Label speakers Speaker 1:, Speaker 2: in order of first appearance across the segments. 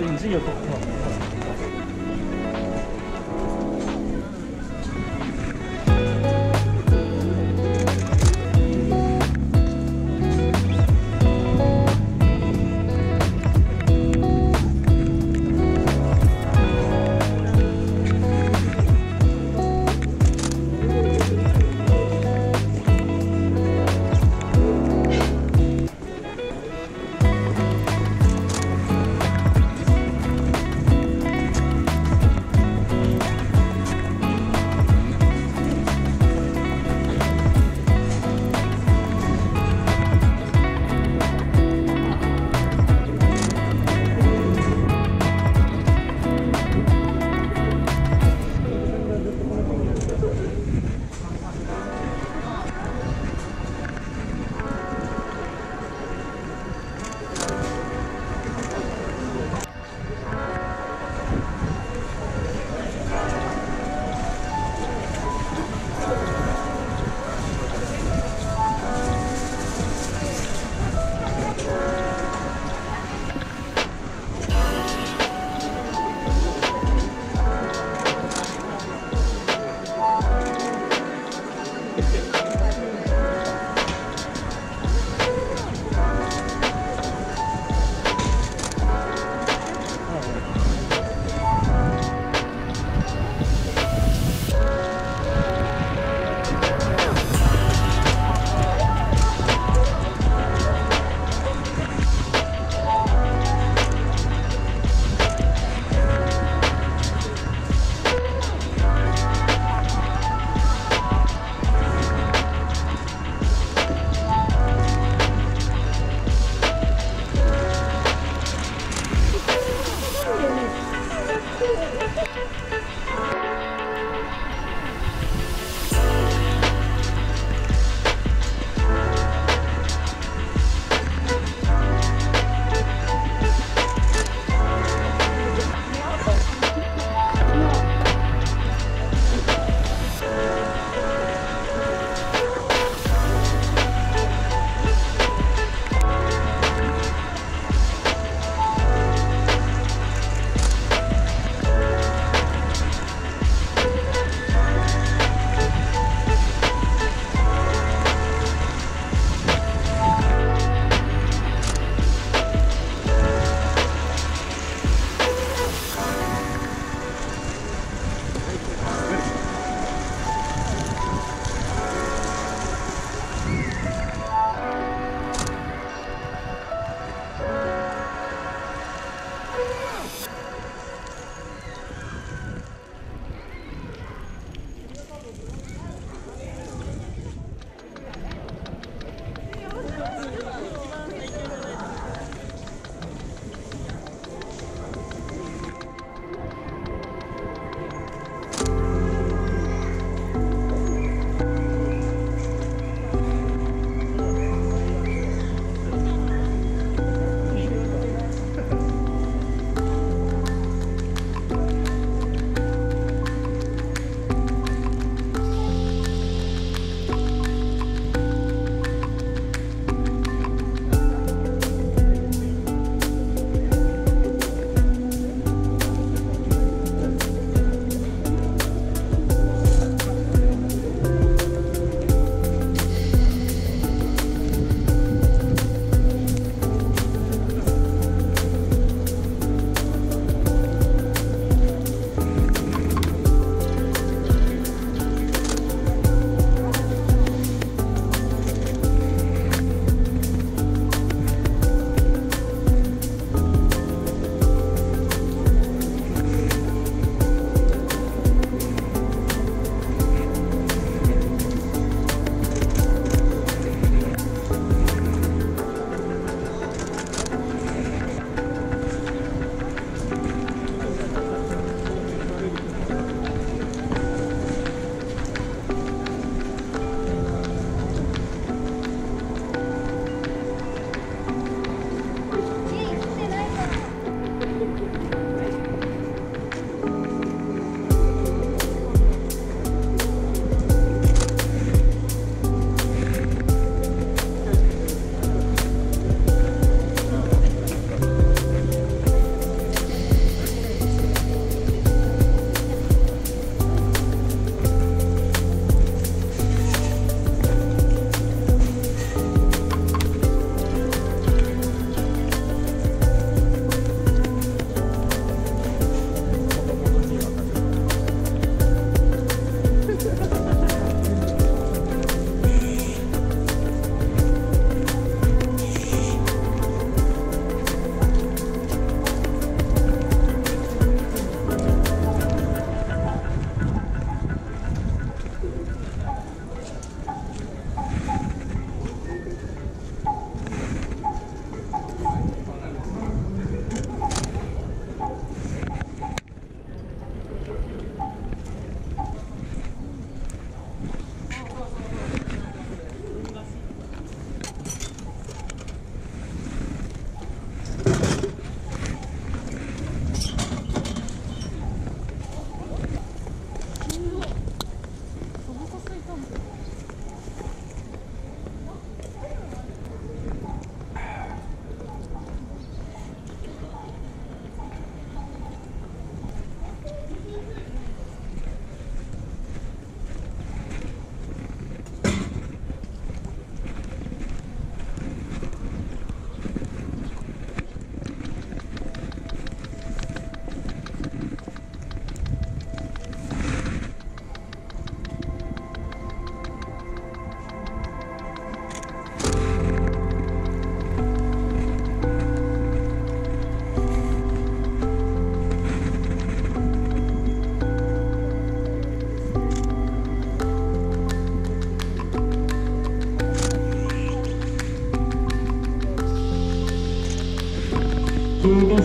Speaker 1: 你自己也不好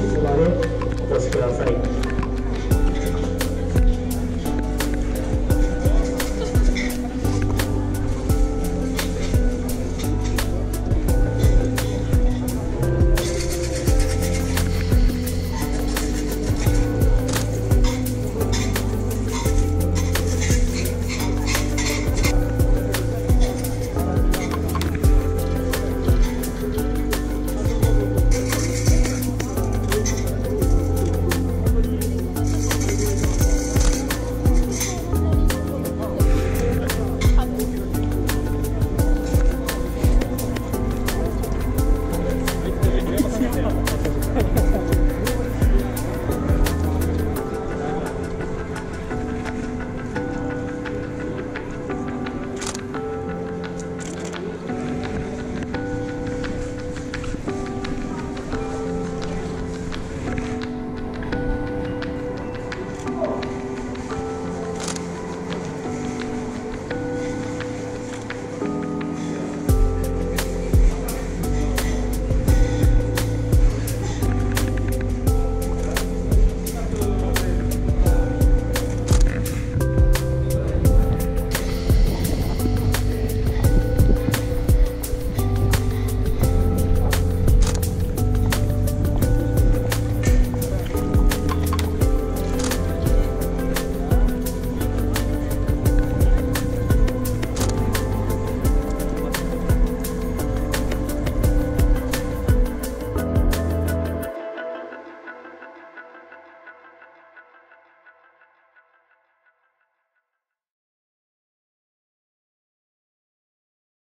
Speaker 2: 警備室までお越しください。